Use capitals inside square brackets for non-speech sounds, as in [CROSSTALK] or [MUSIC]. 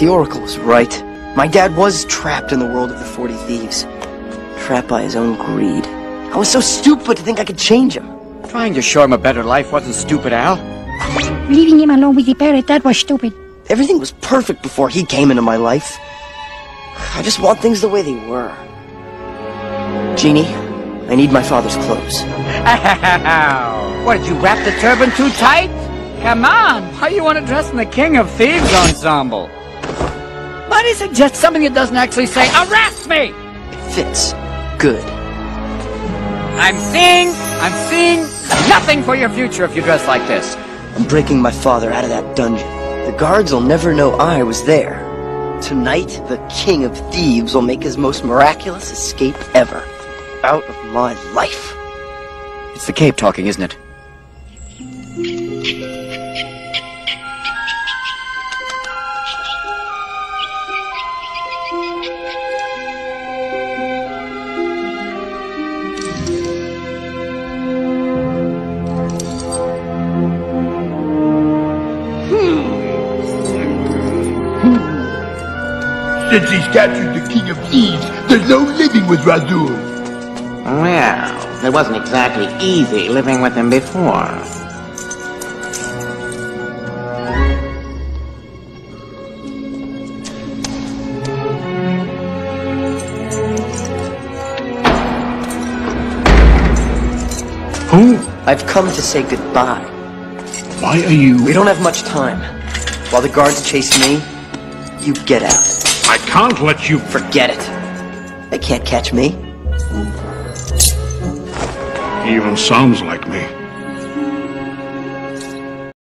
The Oracle was right. My dad was trapped in the world of the 40 Thieves. Trapped by his own greed. I was so stupid to think I could change him. Trying to show him a better life wasn't stupid, Al. Leaving him alone with the parrot, that was stupid. Everything was perfect before he came into my life. I just want things the way they were. Genie, I need my father's clothes. [LAUGHS] what, did you wrap the turban too tight? Come on, why you want to dress in the King of Thieves ensemble? Why do you suggest something that doesn't actually say, arrest me? It fits. Good. I'm seeing, I'm seeing nothing for your future if you dress like this. I'm breaking my father out of that dungeon. The guards will never know I was there. Tonight, the King of Thieves will make his most miraculous escape ever. Out of my life. It's the cape talking, isn't it? Since he's captured the King of Thieves, there's no living with Razul. Well, it wasn't exactly easy living with him before. Who? I've come to say goodbye. Why are you... We don't have much time. While the guards chase me, you get out. I can't let you... Forget it. They can't catch me. He even sounds like me.